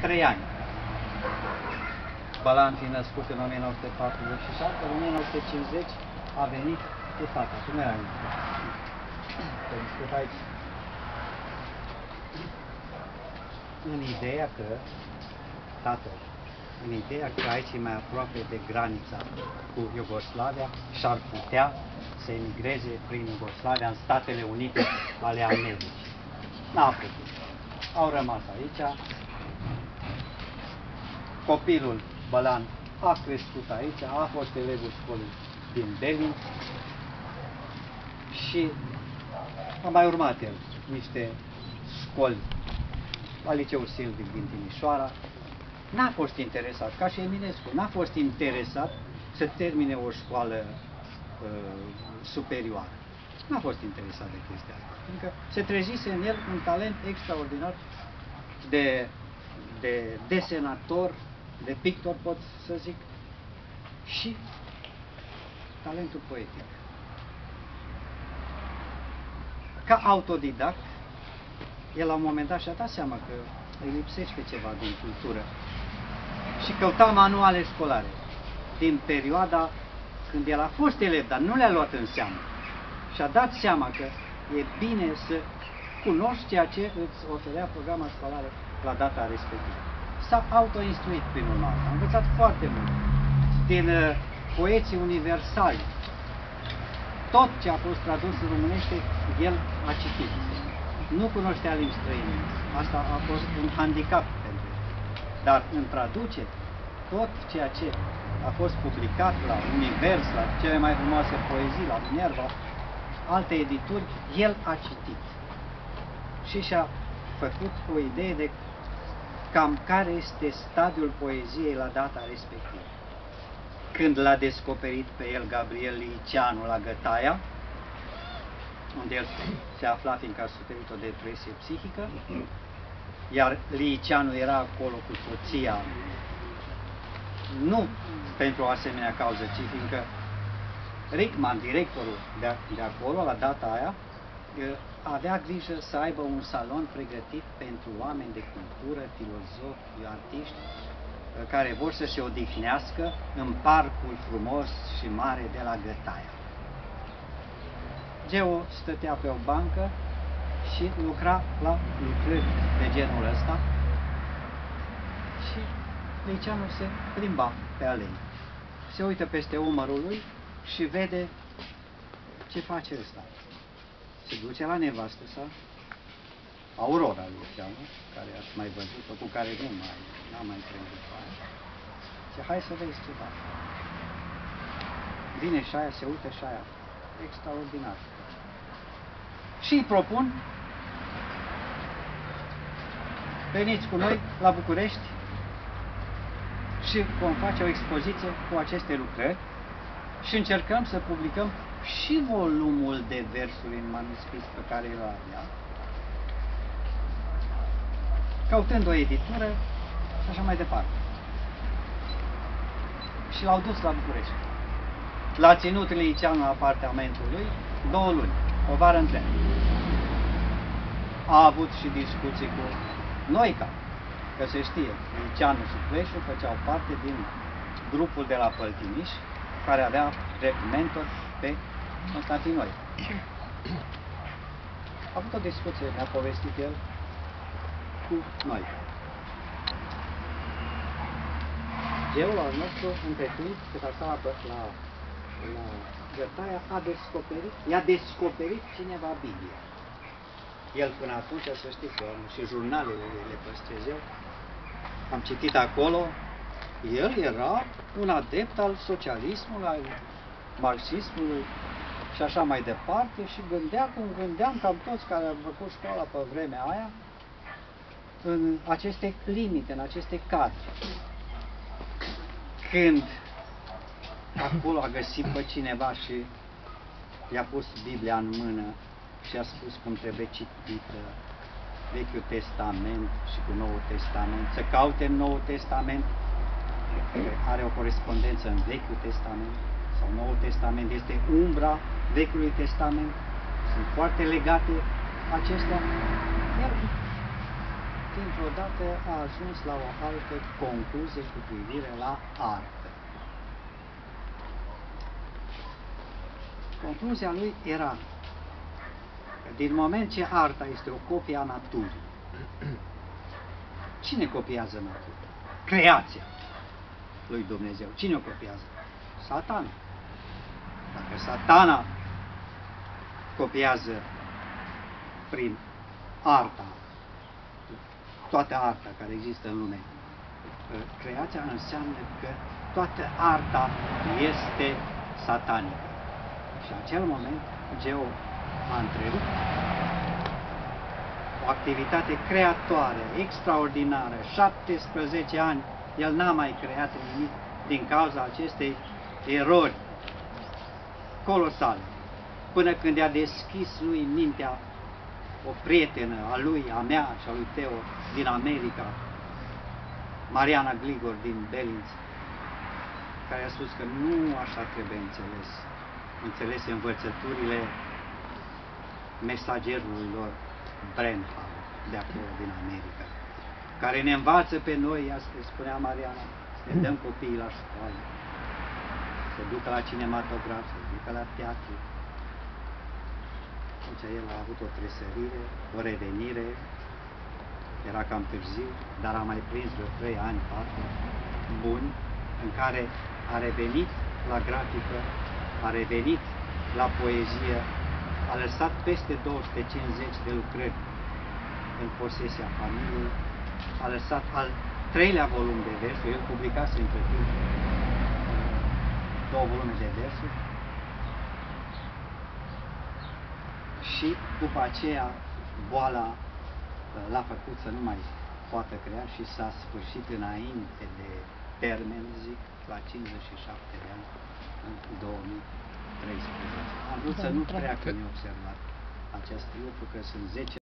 3 ani. Balan fiind născut în 1947, în 1950 a venit cu tata. Cum era Te discut aici. În ideea că tatăl, în ideea că aici e mai aproape de granița cu Iugoslavia și ar putea să emigreze prin Iugoslavia în Statele Unite ale Americii. N-a putut. Au rămas aici. Copilul Bălan a crescut aici, a fost elevul școlii din Berlin și a mai urmat el niște școli la Liceul Silvic din Timișoara. N-a fost interesat, ca și Eminescu, n-a fost interesat să termine o școală uh, superioară. N-a fost interesat de chestia asta, fiindcă se trezise în el un talent extraordinar de, de desenator, de pictor, pot să zic, și talentul poetic. Ca autodidact, el la un moment dat și-a dat seama că îi lipsește ceva din cultură și căuta manuale școlare din perioada când el a fost elev, dar nu le-a luat în seamă. Și-a dat seama că e bine să cunoști ceea ce îți oferea programa școlară la data respectivă. S-a autoinstruit prin urmare, a învățat foarte mult din uh, poeții universali. Tot ce a fost tradus în românește, el a citit. Nu cunoștea limbi străine. Asta a fost un handicap pentru el. Dar în traducere, tot ceea ce a fost publicat la Univers, la cele mai frumoase poezii, la Minerva, alte edituri, el a citit. Și și-a făcut o idee de cam care este stadiul poeziei la data respectivă. Când l-a descoperit pe el Gabriel Liceanu la Gătaia, unde el se afla fiindcă a suferit o depresie psihică, iar Liceanu era acolo cu soția, nu pentru o asemenea cauză, ci fiindcă Rickman, directorul de, de acolo, la data aia, avea grijă să aibă un salon pregătit pentru oameni de cultură, filozofi, artiști, care vor să se odihnească în parcul frumos și mare de la Gătaia. Geo stătea pe o bancă și lucra la lucrări de genul ăsta și Liceanu se plimba pe alei. Se uită peste umărul lui și vede ce face ăsta. Se duce la nevastă sa, Aurora Lucianu, care ați mai văzut-o, cu care nu mai, n-am mai trăit Și hai să vezi ceva. Vine și aia, se uită și aia. Extraordinar. Și îi propun veniți cu noi la București și vom face o expoziție cu aceste lucrări și încercăm să publicăm și volumul de versuri în manuscris pe care îl avea, căutând o editură și așa mai departe. Și l-au dus la București. L-a ținut Liceanu în apartamentul lui două luni, o vară întreagă. A avut și discuții cu Noica, că se știe, Liceanu și Pleșu făceau parte din grupul de la Păltiniș, care avea drept mentor pe Constantin Noi. A avut o discuție, mi-a povestit el, cu noi. Geul al nostru, între timp, cât a stat la, la, la Gătaia, a descoperit, i-a descoperit cineva Biblia. El până atunci, să știți că și jurnalele le păstrez eu, am citit acolo, el era un adept al socialismului, al marxismului și așa mai departe și gândea cum gândeam cam toți care au făcut școala pe vremea aia, în aceste limite, în aceste cadre. Când acolo a găsit pe cineva și i-a pus Biblia în mână și a spus cum trebuie citită Vechiul Testament și cu Noul Testament, să caute în Noul Testament, are o corespondență în Vechiul Testament, sau Noul Testament este umbra Vechiului Testament, sunt foarte legate acestea. El dintr-o dată a ajuns la o altă concluzie cu privire la artă. Concluzia lui era că din moment ce arta este o copie a naturii, cine copiază natura? Creația lui Dumnezeu. Cine o copiază? Satana. Dacă satana copiază prin arta, toată arta care există în lume, creația înseamnă că toată arta este satanică. Și în acel moment Geo a întrerupt o activitate creatoare, extraordinară, 17 ani, el n-a mai creat nimic din cauza acestei erori colosale, până când i-a deschis lui mintea o prietenă a lui, a mea și a lui Teo din America, Mariana Gligor din Belinț, care a spus că nu așa trebuie înțeles, înțeles învățăturile mesagerului lor, Brenham, de acolo din America, care ne învață pe noi, astăzi spunea Mariana, să ne dăm copiii la școală, să ducă la cinematograf, să ducă la teatru. Atunci el a avut o tresărire, o revenire, era cam târziu, dar a mai prins vreo 3 ani, 4 buni, în care a revenit la grafică, a revenit la poezie, a lăsat peste 250 de lucrări în posesia familiei, a lăsat al treilea volum de versuri, el publicase între timp două volume de versuri și după aceea boala uh, l-a făcut să nu mai poată crea și s-a sfârșit înainte de termen, zic, la 57 de ani, în 2013. Am vrut să nu treacă neobservat acest lucru, că sunt 10